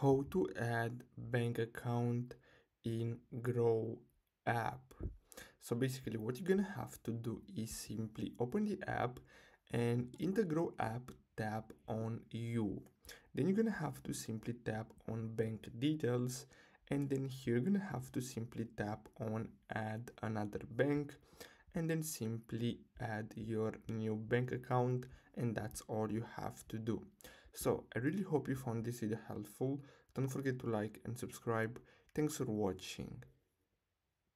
how to add bank account in Groww app. So basically what you're gonna have to do is simply open the app and in the Groww app tap on you. Then you're gonna have to simply tap on bank details and then here you're gonna have to simply tap on add another bank and then simply add your new bank account and that's all you have to do so i really hope you found this video helpful. Don't forget to like and subscribe. Thanks for watching